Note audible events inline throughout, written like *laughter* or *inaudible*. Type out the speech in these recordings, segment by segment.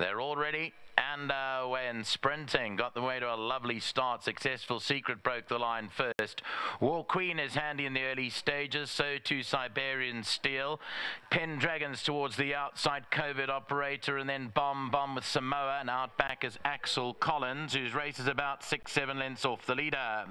They're all ready and uh, away and sprinting. Got the way to a lovely start. Successful Secret broke the line first. War Queen is handy in the early stages. So too Siberian Steel. Pendragon's towards the outside. Covert operator and then Bomb Bomb with Samoa and out back is Axel Collins, whose race is about six, seven lengths off the leader.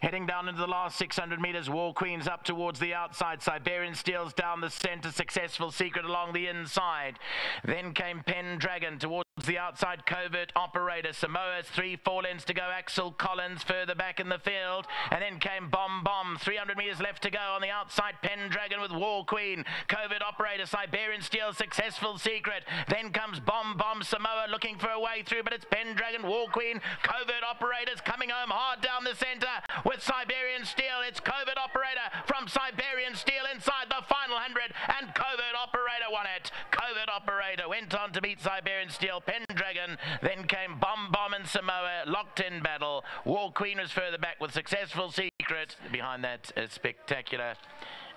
Heading down into the last 600 metres. War Queen's up towards the outside. Siberian Steel's down the centre. Successful Secret along the inside. Then came Pendragon towards the outside covert operator. Samoa's three, four lengths to go. Axel Collins further back in the field. And then came Bomb Bomb. 300 metres left to go on the outside. Pendragon with War Queen. Covert operator. Siberian Steel. Successful secret. Then comes Bomb Bomb. Samoa looking for a way through, but it's Pendragon. War Queen. Covert operators coming home hard down the centre with Siberian Steel. It's Covert operator from Siberian Steel inside the final 100. And Covert operator won it. Covert operator went on to beat Siberian Steel. Pendragon. Then came Bomb Bomb and Samoa, locked in battle. War Queen was further back with Successful Secret. Behind that, a spectacular.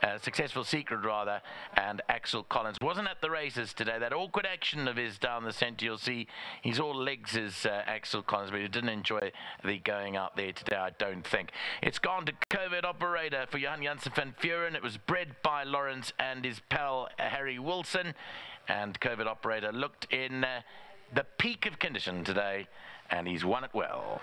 Uh, successful secret rather, and Axel Collins wasn't at the races today. That awkward action of his down the centre, you'll see he's all legs is uh, Axel Collins, but he didn't enjoy the going out there today, I don't think. It's gone to Covert operator for Johan Janssen van Vuren. It was bred by Lawrence and his pal uh, Harry Wilson, and Covert operator looked in. Uh, the peak of condition today, and he's won it well.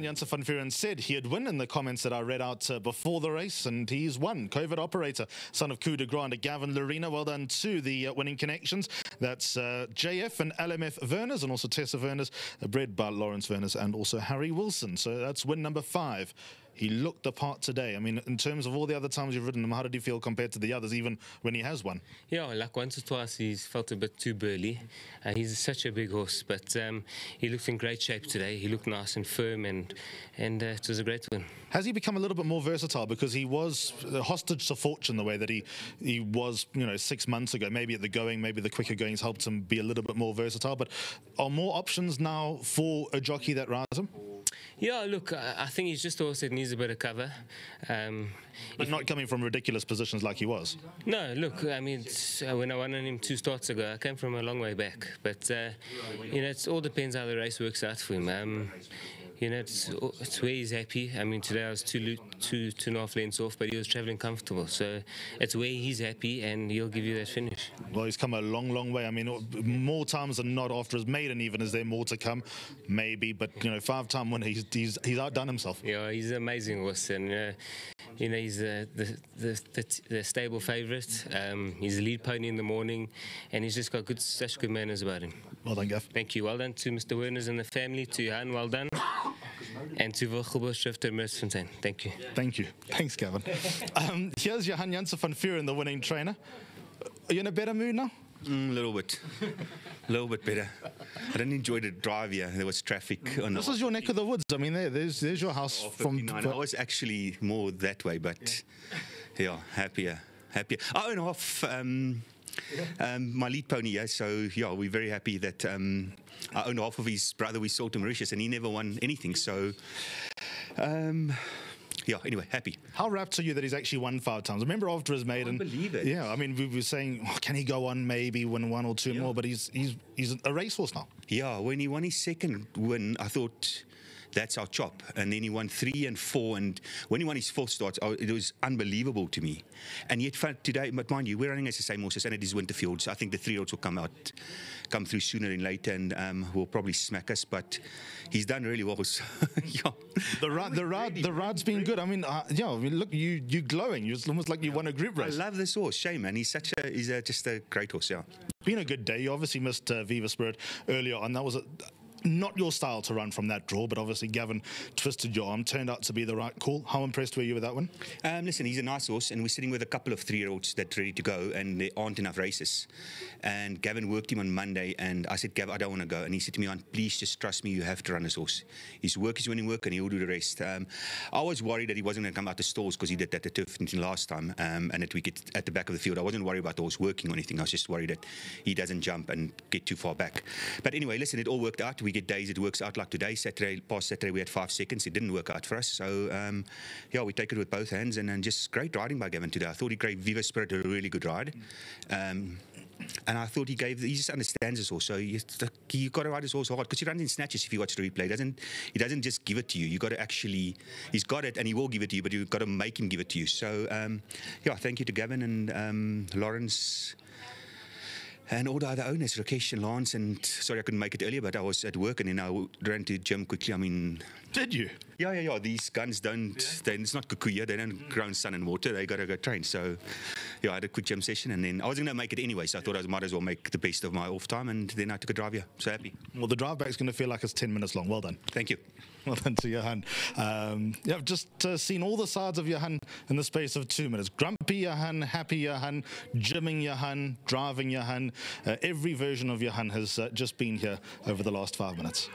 Johan Janssen van Vuren said he'd win in the comments that I read out uh, before the race, and he's won. Covert operator, son of Coup de Grande, Gavin Lerena. Well done to the uh, winning connections. That's uh, JF and LMF Verners, and also Tessa Verners, uh, bred by Lawrence Verners, and also Harry Wilson. So that's win number five he looked the part today. I mean, in terms of all the other times you've ridden him, how did he feel compared to the others, even when he has won? Yeah, like once or twice he's felt a bit too burly. Uh, he's such a big horse, but um, he looked in great shape today. He looked nice and firm, and and uh, it was a great win. Has he become a little bit more versatile because he was a hostage to fortune the way that he he was, you know, six months ago? Maybe at the going, maybe the quicker goings helped him be a little bit more versatile. But are more options now for a jockey that rides him? Yeah, look, I think he's just also needs a bit of cover. Um, but not coming from ridiculous positions like he was. No, look, I mean, uh, when I won on him two starts ago, I came from a long way back. But, uh, you know, it all depends how the race works out for him. Um, you know, it's, it's where he's happy. I mean, today I was two, two, two and a half lengths off, but he was travelling comfortable. So it's where he's happy, and he'll give you that finish. Well, he's come a long, long way. I mean, more times than not after his maiden, even is there more to come? Maybe, but you know, five-time winner, he's, he's he's outdone himself. Yeah, he's an amazing horse, and uh, you know, he's uh, the, the, the, the stable favourite. Um, he's the lead pony in the morning, and he's just got good, such good manners about him. Well done, Gav. Thank you. Well done to Mr. Werners and the family, to Johan, well done. And to Wilgebos Schrifter Mersfontein. Thank you. Thank you. Thanks, Gavin. *laughs* um, here's Johan Janssen van Vuren, the winning trainer. Are you in a better mood now? A mm, little bit. A little bit better. I didn't enjoy the drive here. There was traffic. On this is your neck of the woods. I mean, there, there's, there's your house oh, from. I was actually more that way, but yeah, happier. Happier. Oh, and off. Um, um, my lead pony, yeah. So yeah, we're very happy that um, I own half of his brother. We sold to Mauritius, and he never won anything. So. Um, yeah, anyway, happy. How rapt are you that he's actually won five times? Remember after his maiden? I believe it. Yeah, I mean, we were saying, oh, can he go on maybe win one or two yeah. more? But he's he's he's a racehorse now. Yeah, when he won his second win, I thought that's our chop. And then he won three and four. And when he won his fourth start, oh, it was unbelievable to me. And yet today, but mind you, we're running as the same horses, and it is Winterfield. So I think the three-year-olds will come out, come through sooner than later, and um, will probably smack us. But he's done really well. *laughs* So, yeah. The ride, the ride, the ride's been good. I mean, uh, yeah. I mean, look, you you glowing. It's almost like you won a group race. I love this horse, Shame, man. He's such a he's a, just a great horse. Yeah. Been a good day. You obviously missed uh, Viva Spirit earlier on. That was a not your style to run from that draw, but obviously Gavin twisted your arm, turned out to be the right call. How impressed were you with that one? Um, listen, he's a nice horse, and we're sitting with a couple of three-year-olds that are ready to go, and there aren't enough races. And Gavin worked him on Monday, and I said, Gavin, I don't want to go. And he said to me, on, please just trust me, you have to run this horse. His work is winning work, and he'll do the rest. Um, I was worried that he wasn't going to come out the stalls because he did that at Turffontein last time, um, and that we get at the back of the field. I wasn't worried about the horse working or anything. I was just worried that he doesn't jump and get too far back. But anyway, listen, it all worked out. We get days it works out like today, Saturday, past Saturday, we had five seconds. It didn't work out for us. So, um, yeah, we take it with both hands and, and just great riding by Gavin today. I thought he gave Viva Spirit a really good ride. Um, and I thought he gave. He just understands this horse. So you, you got to ride his horse hard because he runs in snatches. If you watch the replay, he doesn't he doesn't just give it to you. You got to actually. He's got it, and he will give it to you, but you've got to make him give it to you. So um, yeah, thank you to Gavin and um, Lawrence and all the other owners, Rakesh and Lance, and sorry I couldn't make it earlier, but I was at work and then I ran to gym quickly. I mean, did you? Yeah, yeah, yeah. These guns don't. Yeah. They, it's not kukuya. They don't grow in sun and water. They got to go train. So, yeah, I had a quick gym session, and then I wasn't going to make it anyway. So I thought I might as well make the best of my off time, and then I took a drive here. So happy. Well, the drive back is going to feel like it's ten minutes long. Well done. Thank you. Well done to Johan. Um, yeah, I've just uh, seen all the sides of Johan in the space of two minutes. Grumpy Johan, happy Johan, gymming Johan, driving Johan. Uh, every version of Johan has uh, just been here over the last five minutes.